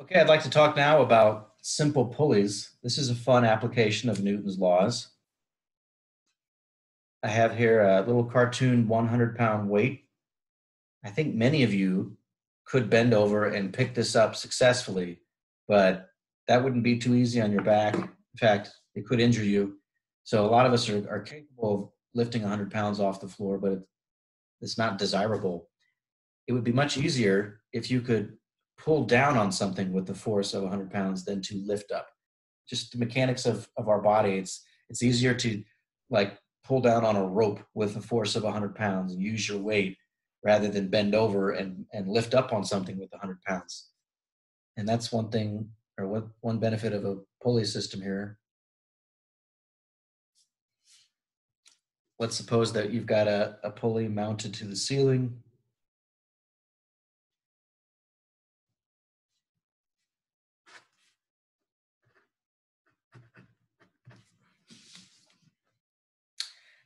Okay, I'd like to talk now about simple pulleys. This is a fun application of Newton's laws. I have here a little cartoon 100 pound weight. I think many of you could bend over and pick this up successfully, but that wouldn't be too easy on your back. In fact, it could injure you. So a lot of us are, are capable of lifting 100 pounds off the floor, but it's not desirable. It would be much easier if you could pull down on something with the force of 100 pounds than to lift up. Just the mechanics of, of our body, it's it's easier to like pull down on a rope with a force of 100 pounds and use your weight rather than bend over and, and lift up on something with 100 pounds. And that's one thing, or what one benefit of a pulley system here. Let's suppose that you've got a, a pulley mounted to the ceiling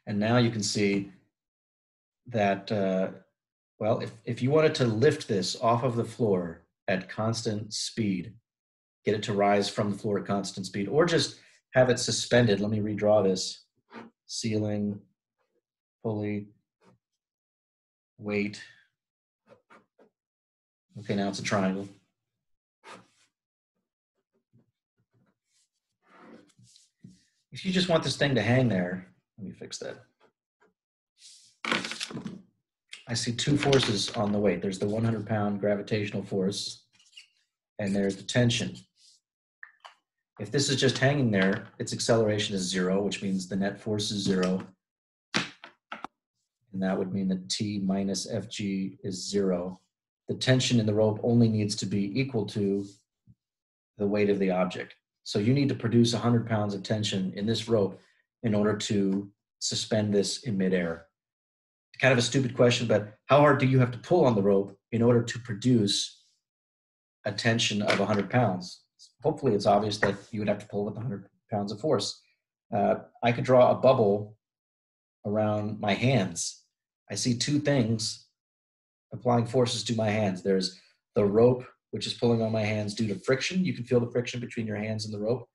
And now you can see that, uh, well, if, if you wanted to lift this off of the floor at constant speed, get it to rise from the floor at constant speed, or just have it suspended. Let me redraw this. Ceiling, pulley, weight. Okay, now it's a triangle. If you just want this thing to hang there, let me fix that. I see two forces on the weight. There's the 100 pound gravitational force, and there's the tension. If this is just hanging there, its acceleration is zero, which means the net force is zero. And that would mean that T minus Fg is zero. The tension in the rope only needs to be equal to the weight of the object. So you need to produce 100 pounds of tension in this rope in order to suspend this in midair? Kind of a stupid question, but how hard do you have to pull on the rope in order to produce a tension of 100 pounds? Hopefully, it's obvious that you would have to pull with 100 pounds of force. Uh, I could draw a bubble around my hands. I see two things applying forces to my hands. There's the rope, which is pulling on my hands due to friction. You can feel the friction between your hands and the rope.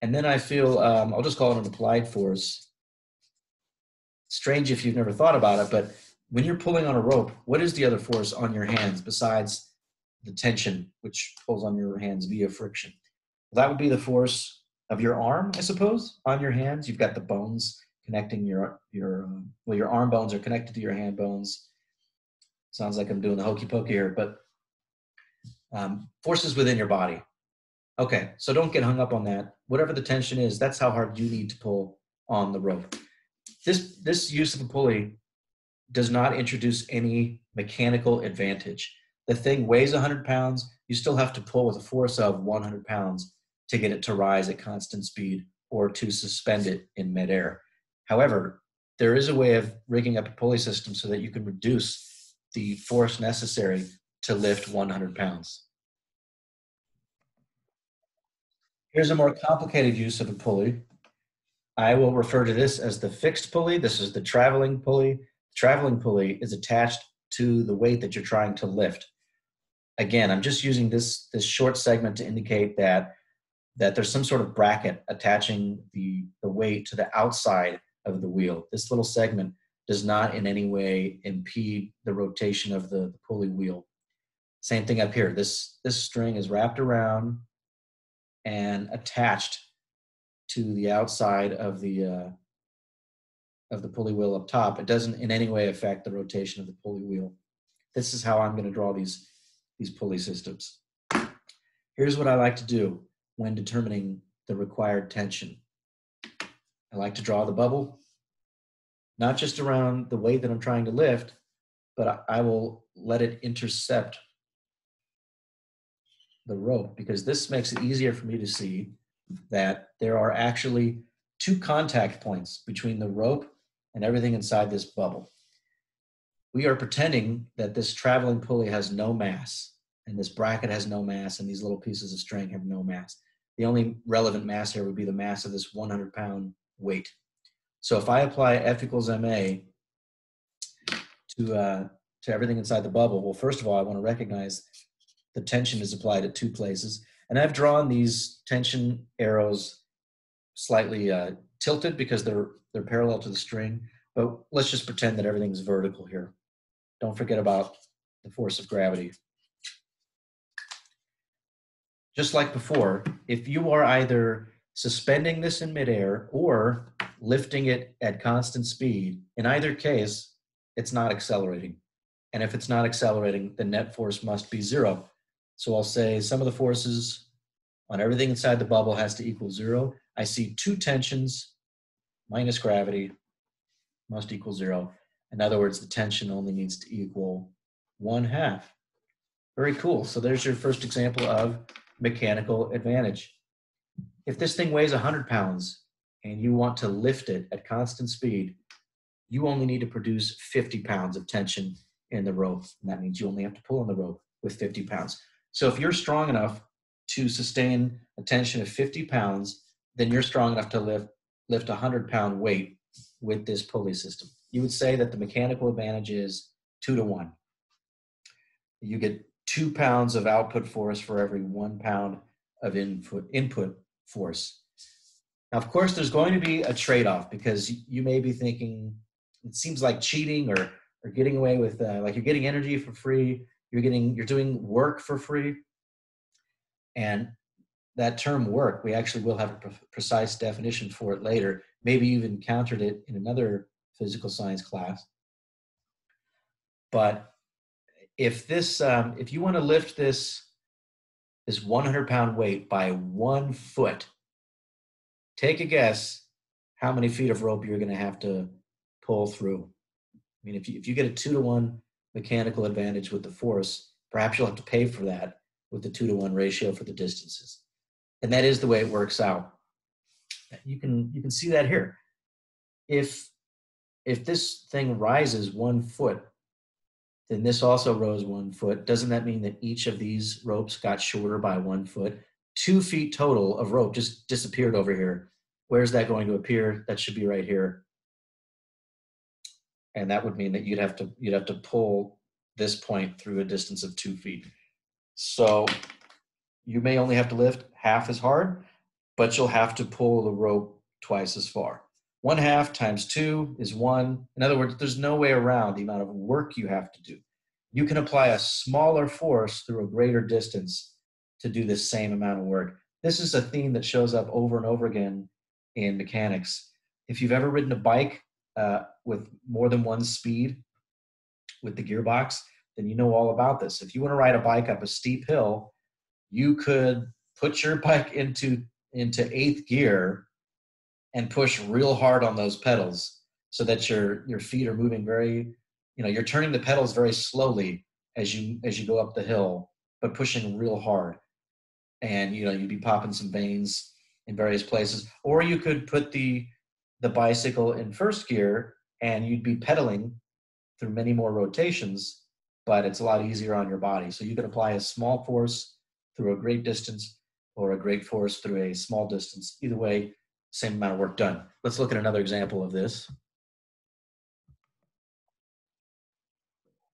And then I feel, um, I'll just call it an applied force strange if you've never thought about it, but when you're pulling on a rope, what is the other force on your hands besides the tension, which pulls on your hands via friction? Well, that would be the force of your arm, I suppose, on your hands. You've got the bones connecting your your um, well, your arm bones are connected to your hand bones. Sounds like I'm doing the hokey pokey here, but um, forces within your body. Okay, so don't get hung up on that. Whatever the tension is, that's how hard you need to pull on the rope this this use of a pulley does not introduce any mechanical advantage. The thing weighs 100 pounds. You still have to pull with a force of 100 pounds to get it to rise at constant speed or to suspend it in midair. However, there is a way of rigging up a pulley system so that you can reduce the force necessary to lift 100 pounds. Here's a more complicated use of a pulley. I will refer to this as the fixed pulley. This is the traveling pulley. The traveling pulley is attached to the weight that you're trying to lift. Again, I'm just using this, this short segment to indicate that, that there's some sort of bracket attaching the, the weight to the outside of the wheel. This little segment does not in any way impede the rotation of the, the pulley wheel. Same thing up here. This, this string is wrapped around and attached to the outside of the uh, of the pulley wheel up top. It doesn't in any way affect the rotation of the pulley wheel. This is how I'm going to draw these these pulley systems. Here's what I like to do when determining the required tension. I like to draw the bubble, not just around the weight that I'm trying to lift, but I will let it intercept the rope because this makes it easier for me to see that there are actually two contact points between the rope and everything inside this bubble. We are pretending that this traveling pulley has no mass, and this bracket has no mass, and these little pieces of string have no mass. The only relevant mass here would be the mass of this 100 pound weight. So if I apply F equals ma to, uh, to everything inside the bubble, well, first of all, I want to recognize the tension is applied at two places. And I've drawn these tension arrows slightly uh, tilted because they're they're parallel to the string. But let's just pretend that everything's vertical here. Don't forget about the force of gravity. Just like before, if you are either suspending this in midair or lifting it at constant speed, in either case, it's not accelerating. And if it's not accelerating, the net force must be zero. So I'll say some of the forces on everything inside the bubble has to equal zero. I see two tensions minus gravity must equal zero. In other words, the tension only needs to equal one half. Very cool. So there's your first example of mechanical advantage. If this thing weighs 100 pounds and you want to lift it at constant speed, you only need to produce 50 pounds of tension in the rope. And that means you only have to pull on the rope with 50 pounds. So if you're strong enough to sustain a tension of 50 pounds, then you're strong enough to lift, lift a 100 pound weight with this pulley system. You would say that the mechanical advantage is two to one. You get two pounds of output force for every one pound of input, input force. Now, of course, there's going to be a trade off because you may be thinking it seems like cheating or, or getting away with, uh, like you're getting energy for free, you're getting, you're doing work for free. And that term work, we actually will have a pre- precise definition for it later. Maybe you've encountered it in another physical science class. But if this, um, if you want to lift this, this 100 pound weight by one foot, take a guess how many feet of rope you're going to have to pull through. I mean, if you, if you get a two to one mechanical advantage with the force, perhaps you'll have to pay for that with the two to one ratio for the distances. And that is the way it works out. You can, you can see that here. If, if this thing rises one foot, then this also rose one foot. Doesn't that mean that each of these ropes got shorter by one foot? Two feet total of rope just disappeared over here. Where's that going to appear? That should be right here and that would mean that you'd have to you'd have to pull this point through a distance of two feet. So you may only have to lift half as hard, but you'll have to pull the rope twice as far. One half times two is one. In other words, there's no way around the amount of work you have to do. You can apply a smaller force through a greater distance to do the same amount of work. This is a theme that shows up over and over again in mechanics. If you've ever ridden a bike uh, with more than one speed with the gearbox, then you know all about this. If you want to ride a bike up a steep hill, you could put your bike into into eighth gear and push real hard on those pedals so that your your feet are moving very you know you're turning the pedals very slowly as you as you go up the hill but pushing real hard and you know you'd be popping some veins in various places or you could put the the bicycle in first gear and you'd be pedaling through many more rotations, but it's a lot easier on your body. So you can apply a small force through a great distance or a great force through a small distance. Either way, same amount of work done. Let's look at another example of this.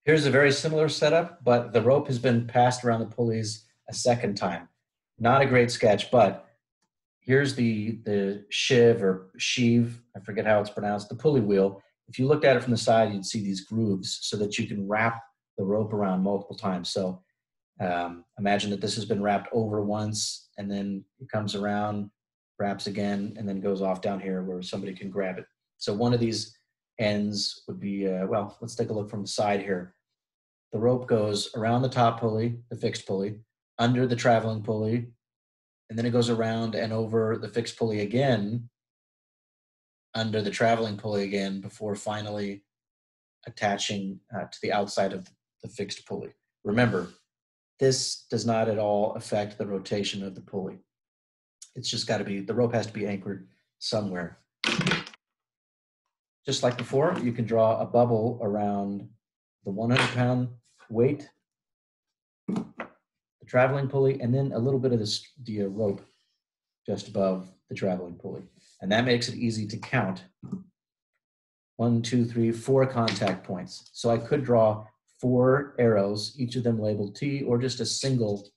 Here's a very similar setup, but the rope has been passed around the pulleys a second time. Not a great sketch, but here's the the shiv or sheave i forget how it's pronounced the pulley wheel if you looked at it from the side you'd see these grooves so that you can wrap the rope around multiple times. So um, imagine that this has been wrapped over once and then it comes around wraps again and then goes off down here where somebody can grab it. So one of these ends would be uh, well let's take a look from the side here. The rope goes around the top pulley the fixed pulley under the traveling pulley and then it goes around and over the fixed pulley again under the traveling pulley again before finally attaching uh, to the outside of the fixed pulley. Remember, this does not at all affect the rotation of the pulley. It's just got to be, the rope has to be anchored somewhere. Just like before, you can draw a bubble around the 100 pound weight the traveling pulley, and then a little bit of this, the uh, rope just above the traveling pulley. And that makes it easy to count. One, two, three, four contact points. So I could draw four arrows, each of them labeled T, or just a single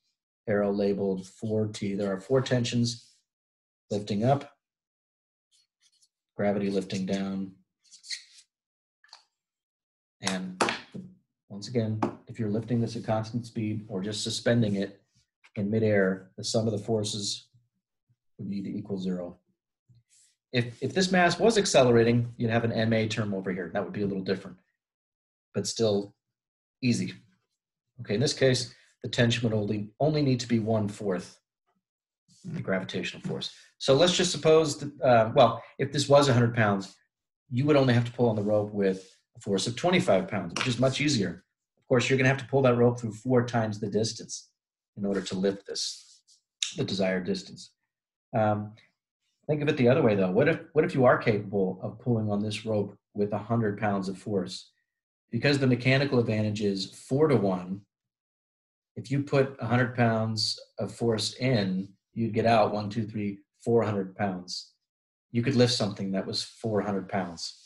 arrow labeled 4T. There are four tensions lifting up, gravity lifting down, and once again, if you're lifting this at constant speed or just suspending it in midair, the sum of the forces would need to equal zero. If, if this mass was accelerating, you'd have an MA term over here. That would be a little different, but still easy. Okay, in this case, the tension would only, only need to be one-fourth the gravitational force. So let's just suppose, that, uh, well, if this was 100 pounds, you would only have to pull on the rope with a force of 25 pounds, which is much easier. Of course, you're going to have to pull that rope through four times the distance in order to lift this, the desired distance. Um, think of it the other way, though. What if, what if you are capable of pulling on this rope with 100 pounds of force? Because the mechanical advantage is four to one, if you put 100 pounds of force in, you'd get out one, two, three, 400 pounds. You could lift something that was 400 pounds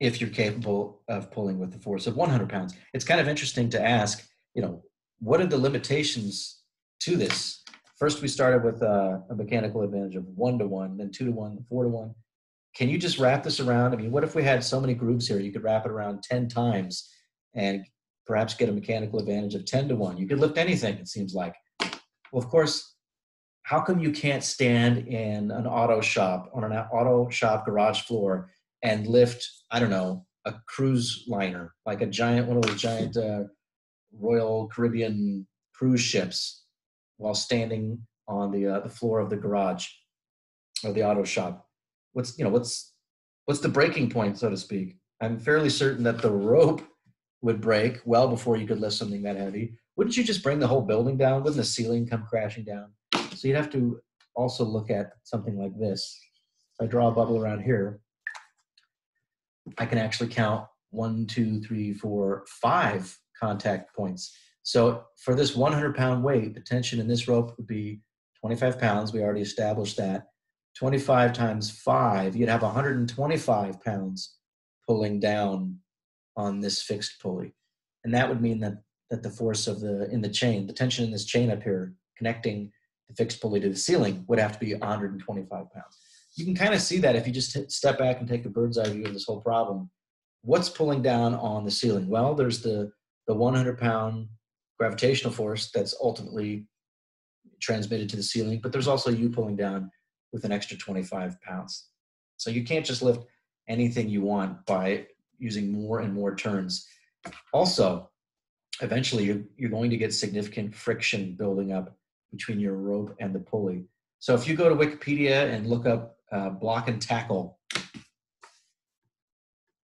if you're capable of pulling with the force of 100 pounds. It's kind of interesting to ask, you know, what are the limitations to this? First, we started with a, a mechanical advantage of one to one, then two to one, four to one. Can you just wrap this around? I mean, what if we had so many grooves here, you could wrap it around 10 times and perhaps get a mechanical advantage of 10 to 1. You could lift anything, it seems like. Well, of course, how come you can't stand in an auto shop on an auto shop garage floor and lift, I don't know, a cruise liner, like a giant, one of those giant uh, Royal Caribbean cruise ships, while standing on the uh, the floor of the garage or the auto shop. What's you know what's what's the breaking point, so to speak? I'm fairly certain that the rope would break well before you could lift something that heavy. Wouldn't you just bring the whole building down? Wouldn't the ceiling come crashing down? So you'd have to also look at something like this. If I draw a bubble around here, I can actually count one, two, three, four, five contact points. So for this 100 pound weight, the tension in this rope would be 25 pounds. We already established that. 25 times five, you'd have 125 pounds pulling down on this fixed pulley. And that would mean that, that the force of the, in the chain, the tension in this chain up here connecting the fixed pulley to the ceiling would have to be 125 pounds you can kind of see that if you just step back and take a bird's eye view of this whole problem. What's pulling down on the ceiling? Well, there's the, the 100 pound gravitational force that's ultimately transmitted to the ceiling, but there's also you pulling down with an extra 25 pounds. So you can't just lift anything you want by using more and more turns. Also, eventually you're, you're going to get significant friction building up between your rope and the pulley. So if you go to Wikipedia and look up uh, block and tackle. I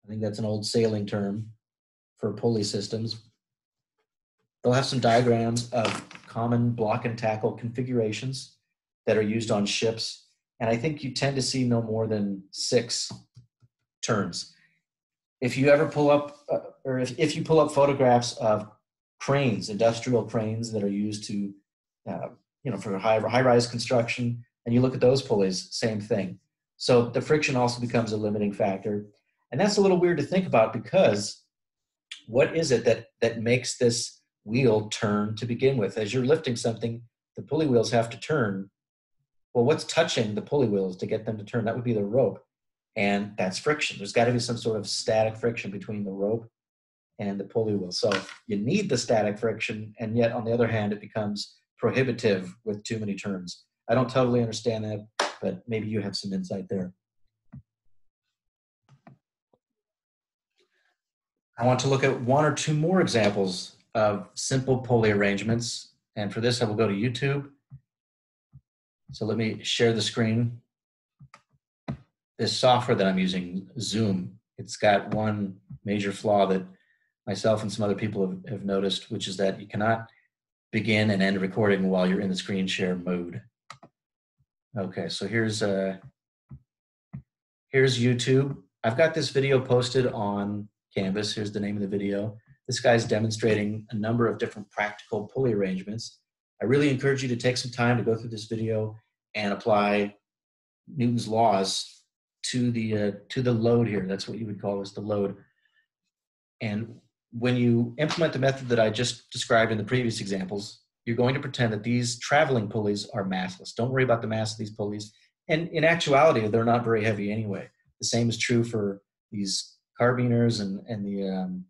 think that's an old sailing term for pulley systems. They'll have some diagrams of common block and tackle configurations that are used on ships. And I think you tend to see no more than six turns. If you ever pull up, uh, or if, if you pull up photographs of cranes, industrial cranes that are used to, uh, you know, for high, high-rise construction, and you look at those pulleys, same thing. So the friction also becomes a limiting factor. And that's a little weird to think about because what is it that, that makes this wheel turn to begin with? As you're lifting something, the pulley wheels have to turn. Well, what's touching the pulley wheels to get them to turn? That would be the rope. And that's friction. There's got to be some sort of static friction between the rope and the pulley wheel. So you need the static friction, and yet on the other hand, it becomes prohibitive with too many turns. I don't totally understand that, but maybe you have some insight there. I want to look at one or two more examples of simple pulley arrangements. And for this, I will go to YouTube. So let me share the screen. This software that I'm using, Zoom, it's got one major flaw that myself and some other people have, have noticed, which is that you cannot begin and end recording while you're in the screen share mode. Okay, so here's uh, here's YouTube. I've got this video posted on Canvas. Here's the name of the video. This guy's demonstrating a number of different practical pulley arrangements. I really encourage you to take some time to go through this video and apply Newton's laws to the uh, to the load here. That's what you would call this the load. And when you implement the method that I just described in the previous examples, you're going to pretend that these traveling pulleys are massless. Don't worry about the mass of these pulleys. And in actuality, they're not very heavy anyway. The same is true for these carbiners and, and the, um,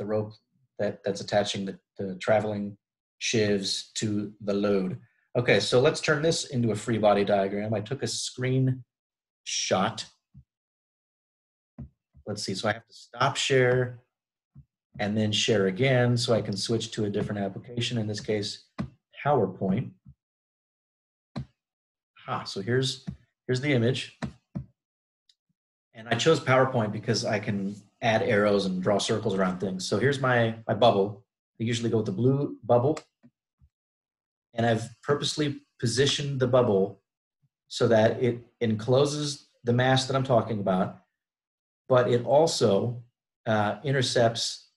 the rope that, that's attaching the, the traveling sheaves to the load. Okay, so let's turn this into a free body diagram. I took a screen shot. Let's see, so I have to stop share and then share again so I can switch to a different application, in this case, PowerPoint. Ah, so here's, here's the image. And I chose PowerPoint because I can add arrows and draw circles around things. So here's my, my bubble. I usually go with the blue bubble. And I've purposely positioned the bubble so that it encloses the mass that I'm talking about, but it also uh, intercepts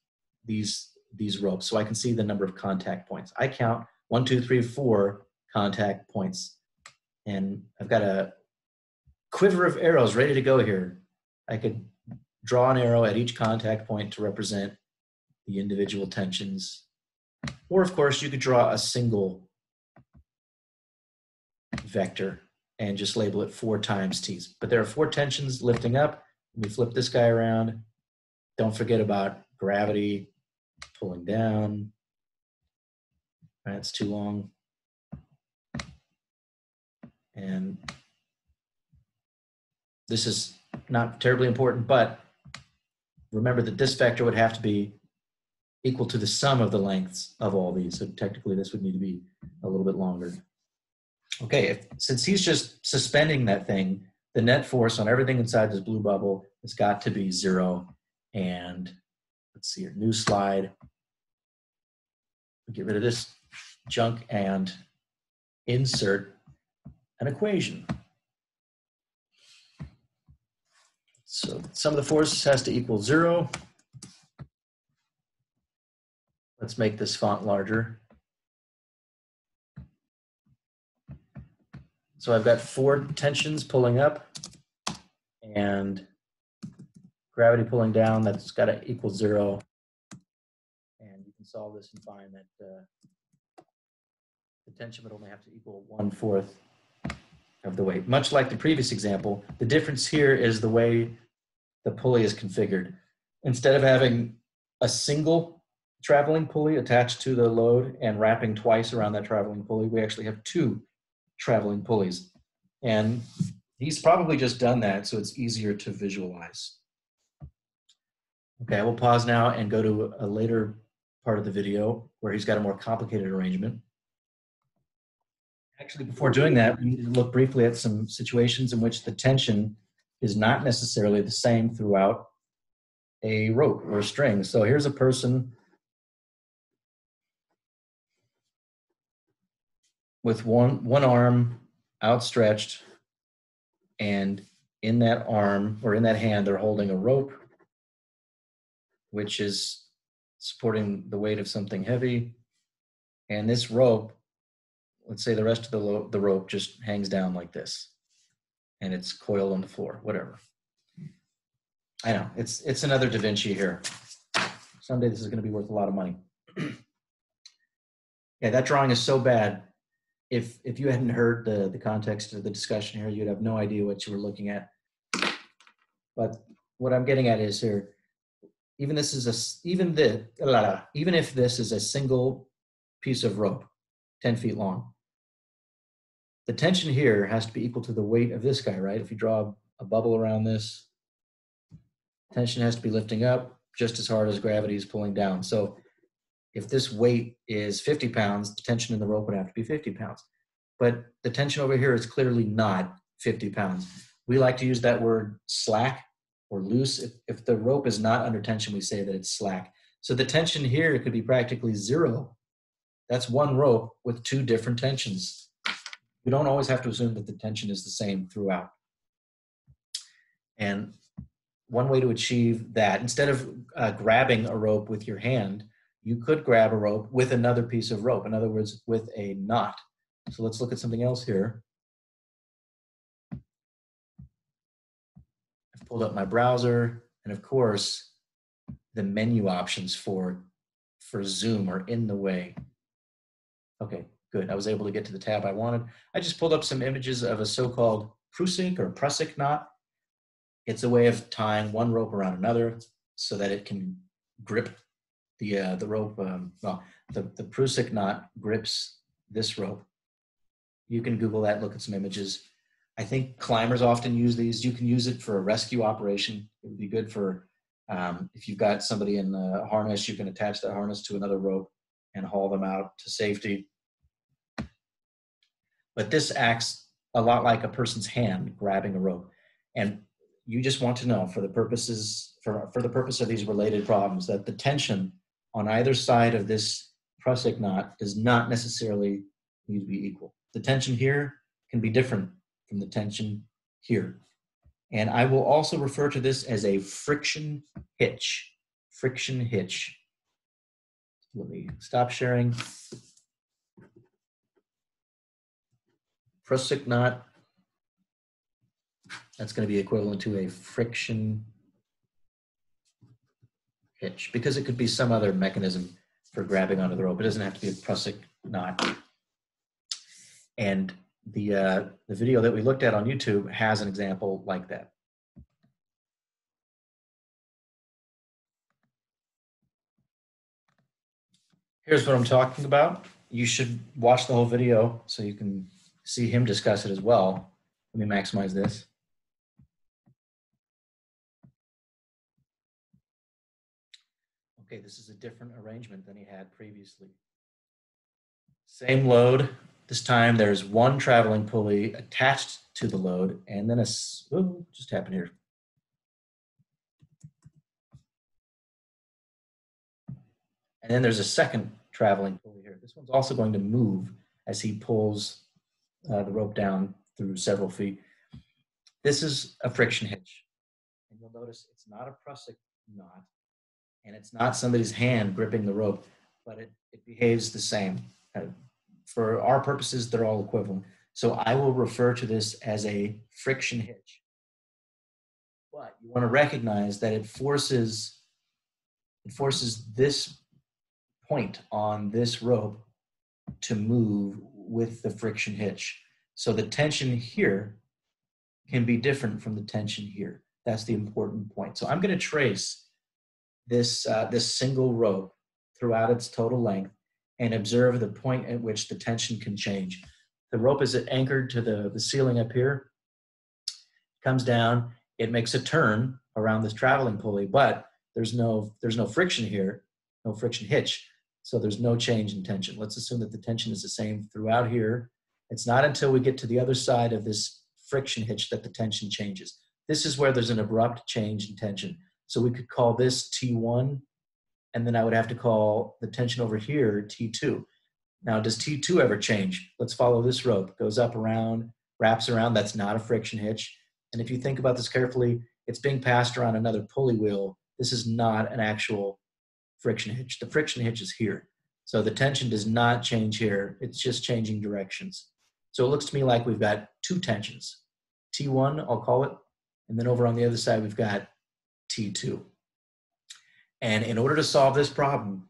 these, these ropes. So I can see the number of contact points. I count one, two, three, four contact points. And I've got a quiver of arrows ready to go here. I could draw an arrow at each contact point to represent the individual tensions. Or of course, you could draw a single vector and just label it four times t's. But there are four tensions lifting up. We flip this guy around. Don't forget about gravity pulling down. That's too long. And this is not terribly important, but remember that this vector would have to be equal to the sum of the lengths of all these. So technically this would need to be a little bit longer. Okay, if, since he's just suspending that thing, the net force on everything inside this blue bubble has got to be zero. And let's see here, new slide. Get rid of this junk and insert an equation. So sum of the forces has to equal zero. Let's make this font larger. So I've got four tensions pulling up and gravity pulling down. That's got to equal zero. And you can solve this and find that uh, the tension would only have to equal one fourth of the weight. Much like the previous example, the difference here is the way the pulley is configured. Instead of having a single traveling pulley attached to the load and wrapping twice around that traveling pulley, we actually have two traveling pulleys. And he's probably just done that so it's easier to visualize. Okay, I will pause now and go to a later part of the video where he's got a more complicated arrangement. Actually, before doing that, we need to look briefly at some situations in which the tension is not necessarily the same throughout a rope or a string. So here's a person with one one arm outstretched and in that arm or in that hand they're holding a rope which is supporting the weight of something heavy and this rope let's say the rest of the, the rope just hangs down like this and it's coiled on the floor whatever. I know it's it's another da vinci here. Someday this is going to be worth a lot of money. Yeah that drawing is so bad. If if you hadn't heard the the context of the discussion here, you'd have no idea what you were looking at. But what I'm getting at is here, even this is a even the even if this is a single piece of rope, ten feet long, the tension here has to be equal to the weight of this guy, right? If you draw a bubble around this, tension has to be lifting up just as hard as gravity is pulling down. So if this weight is 50 pounds, the tension in the rope would have to be 50 pounds. But the tension over here is clearly not 50 pounds. We like to use that word slack or loose. If, if the rope is not under tension, we say that it's slack. So the tension here could be practically zero. That's one rope with two different tensions. We don't always have to assume that the tension is the same throughout. And one way to achieve that, instead of uh, grabbing a rope with your hand, you could grab a rope with another piece of rope. In other words, with a knot. So let's look at something else here. I've pulled up my browser, and of course, the menu options for for Zoom are in the way. Okay, good. I was able to get to the tab I wanted. I just pulled up some images of a so-called Prusik or Prusik knot. It's a way of tying one rope around another so that it can grip the uh, the rope. Um, well, the the Prusik knot grips this rope. You can Google that, look at some images. I think climbers often use these. You can use it for a rescue operation. It would be good for um, if you've got somebody in a harness, you can attach that harness to another rope and haul them out to safety. But this acts a lot like a person's hand grabbing a rope. And you just want to know for the purposes for, for the purpose of these related problems that the tension on either side of this Prusik knot does not necessarily need to be equal. The tension here can be different from the tension here. And I will also refer to this as a friction hitch. Friction hitch. Let me stop sharing. Prusik knot. That's going to be equivalent to a friction hitch because it could be some other mechanism for grabbing onto the rope. It doesn't have to be a Prusik knot. And the, uh, the video that we looked at on YouTube has an example like that. Here's what I'm talking about. You should watch the whole video so you can see him discuss it as well. Let me maximize this. Okay, this is a different arrangement than he had previously. Same load, this time there's one traveling pulley attached to the load and then a, just happened here. And then there's a second traveling pulley here. This one's also going to move as he pulls uh, the rope down through several feet. This is a friction hitch. And you'll notice it's not a Prusik knot and it's not somebody's hand gripping the rope, but it, it behaves the same. Uh, for our purposes, they're all equivalent. So I will refer to this as a friction hitch. But you want to recognize that it forces it forces this point on this rope to move with the friction hitch. So the tension here can be different from the tension here. That's the important point. So I'm going to trace this, uh, this single rope throughout its total length and observe the point at which the tension can change. The rope is anchored to the, the ceiling up here, comes down, it makes a turn around this traveling pulley, but there's no, there's no friction here, no friction hitch, so there's no change in tension. Let's assume that the tension is the same throughout here. It's not until we get to the other side of this friction hitch that the tension changes. This is where there's an abrupt change in tension. So we could call this T1 and then I would have to call the tension over here T2. Now, does T2 ever change? Let's follow this rope. Goes up around, wraps around. That's not a friction hitch. And if you think about this carefully, it's being passed around another pulley wheel. This is not an actual friction hitch. The friction hitch is here. So the tension does not change here. It's just changing directions. So it looks to me like we've got two tensions. T1, I'll call it. And then over on the other side, we've got T2. And in order to solve this problem,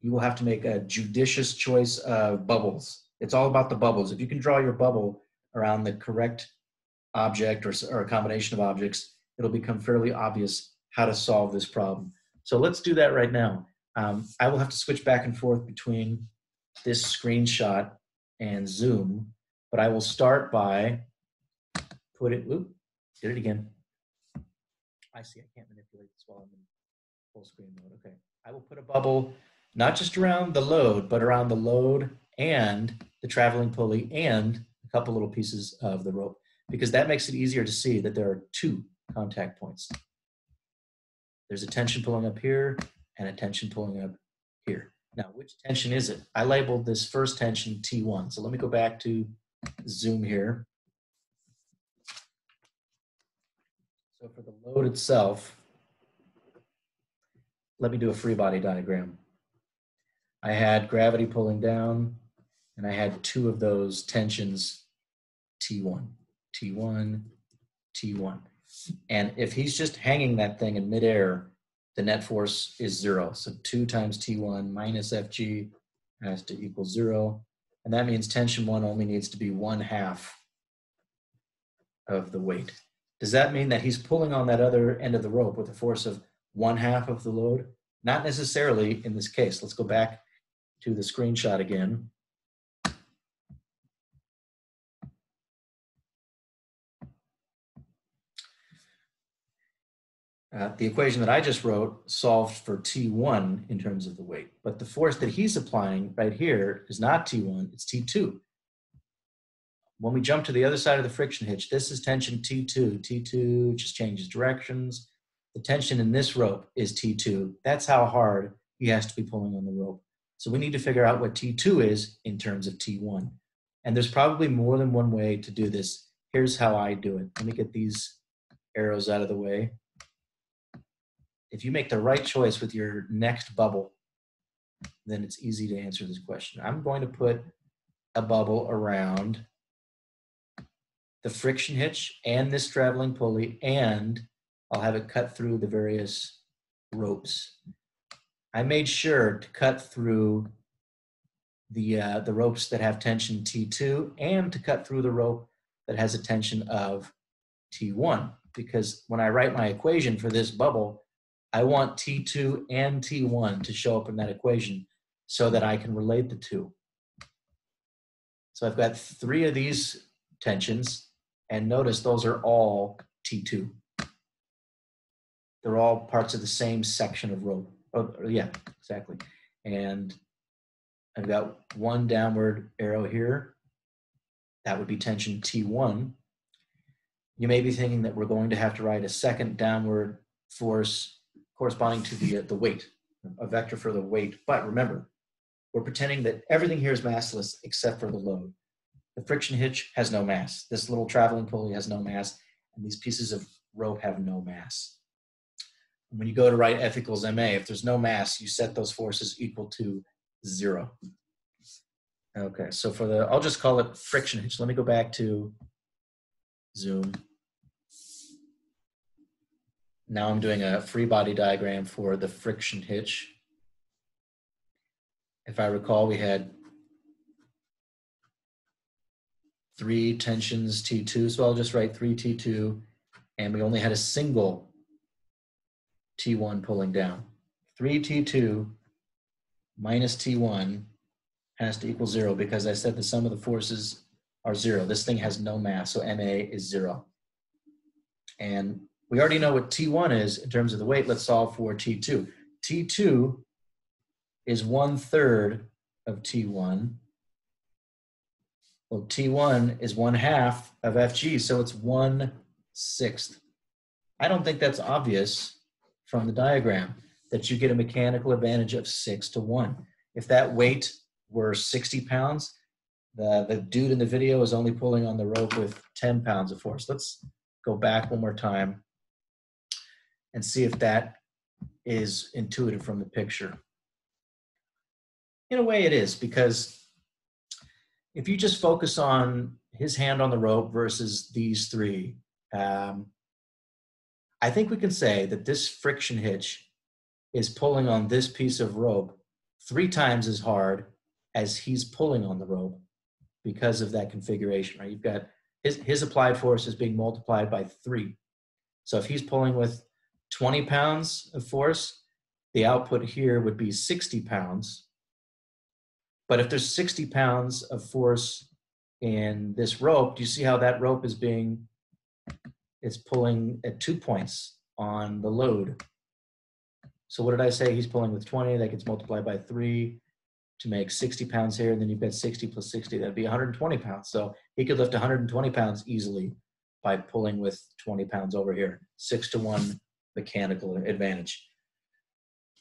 you will have to make a judicious choice of bubbles. It's all about the bubbles. If you can draw your bubble around the correct object or, or a combination of objects, it'll become fairly obvious how to solve this problem. So let's do that right now. Um, I will have to switch back and forth between this screenshot and Zoom, but I will start by put it, oop, did it again. I see, I can't manipulate this while I'm in full screen mode. Okay. I will put a bubble not just around the load, but around the load and the traveling pulley and a couple little pieces of the rope because that makes it easier to see that there are two contact points. There's a tension pulling up here and a tension pulling up here. Now, which tension is it? I labeled this first tension T1. So let me go back to Zoom here. So for the load itself, let me do a free body diagram. I had gravity pulling down, and I had two of those tensions, T1, T1, T1. And if he's just hanging that thing in midair, the net force is zero. So two times T1 minus Fg has to equal zero. And that means tension one only needs to be one half of the weight. Does that mean that he's pulling on that other end of the rope with a force of one half of the load? Not necessarily in this case. Let's go back to the screenshot again. Uh, the equation that I just wrote solved for T1 in terms of the weight, but the force that he's applying right here is not T1, it's T2. When we jump to the other side of the friction hitch, this is tension T2. T2 just changes directions. The tension in this rope is T2. That's how hard he has to be pulling on the rope. So we need to figure out what T2 is in terms of T1. And there's probably more than one way to do this. Here's how I do it. Let me get these arrows out of the way. If you make the right choice with your next bubble, then it's easy to answer this question. I'm going to put a bubble around the friction hitch and this traveling pulley, and I'll have it cut through the various ropes. I made sure to cut through the, uh, the ropes that have tension T2 and to cut through the rope that has a tension of T1 because when I write my equation for this bubble, I want T2 and T1 to show up in that equation so that I can relate the two. So I've got three of these tensions and notice those are all T2. They're all parts of the same section of rope. Oh, yeah, exactly. And I've got one downward arrow here. That would be tension T1. You may be thinking that we're going to have to write a second downward force corresponding to the, uh, the weight, a vector for the weight. But remember, we're pretending that everything here is massless except for the load. The friction hitch has no mass. This little traveling pulley has no mass, and these pieces of rope have no mass. When you go to write F equals ma, if there's no mass, you set those forces equal to zero. Okay, so for the, I'll just call it friction hitch. Let me go back to Zoom. Now I'm doing a free body diagram for the friction hitch. If I recall, we had three tensions T2, so I'll just write three T2, and we only had a single T1 pulling down. Three T2 minus T1 has to equal zero because I said the sum of the forces are zero. This thing has no mass, so MA is zero. And we already know what T1 is in terms of the weight. Let's solve for T2. T2 is one third of T1 well, T1 is one half of FG, so it's one sixth. I don't think that's obvious from the diagram that you get a mechanical advantage of six to one. If that weight were 60 pounds, the, the dude in the video is only pulling on the rope with 10 pounds of force. Let's go back one more time and see if that is intuitive from the picture. In a way it is because if you just focus on his hand on the rope versus these three, um, I think we can say that this friction hitch is pulling on this piece of rope three times as hard as he's pulling on the rope because of that configuration, right? You've got his, his applied force is being multiplied by three. So if he's pulling with 20 pounds of force, the output here would be 60 pounds but if there's 60 pounds of force in this rope, do you see how that rope is being, it's pulling at two points on the load. So what did I say? He's pulling with 20, that gets multiplied by three to make 60 pounds here. And then you've got 60 plus 60, that'd be 120 pounds. So he could lift 120 pounds easily by pulling with 20 pounds over here. Six to one mechanical advantage.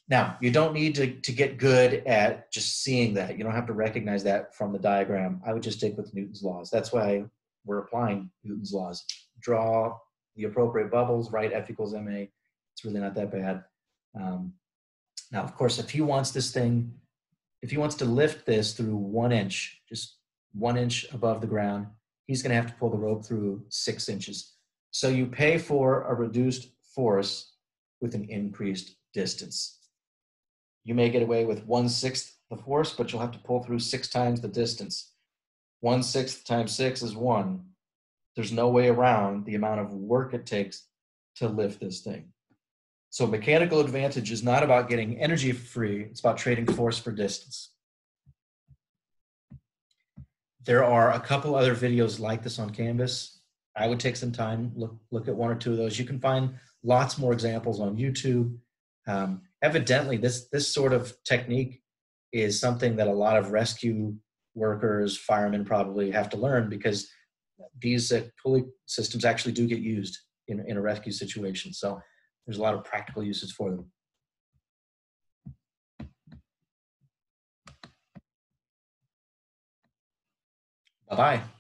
Now, you don't need to, to get good at just seeing that. You don't have to recognize that from the diagram. I would just stick with Newton's laws. That's why we're applying Newton's laws. Draw the appropriate bubbles, write F equals ma. It's really not that bad. Um, now, of course, if he wants this thing, if he wants to lift this through one inch, just one inch above the ground, he's going to have to pull the rope through six inches. So you pay for a reduced force with an increased distance. You may get away with one sixth the force, but you'll have to pull through six times the distance. One sixth times six is one. There's no way around the amount of work it takes to lift this thing. So mechanical advantage is not about getting energy free, it's about trading force for distance. There are a couple other videos like this on Canvas. I would take some time, look, look at one or two of those. You can find lots more examples on YouTube. Um, evidently, this, this sort of technique is something that a lot of rescue workers, firemen probably have to learn because these uh, pulley systems actually do get used in, in a rescue situation. So there's a lot of practical uses for them. Bye-bye.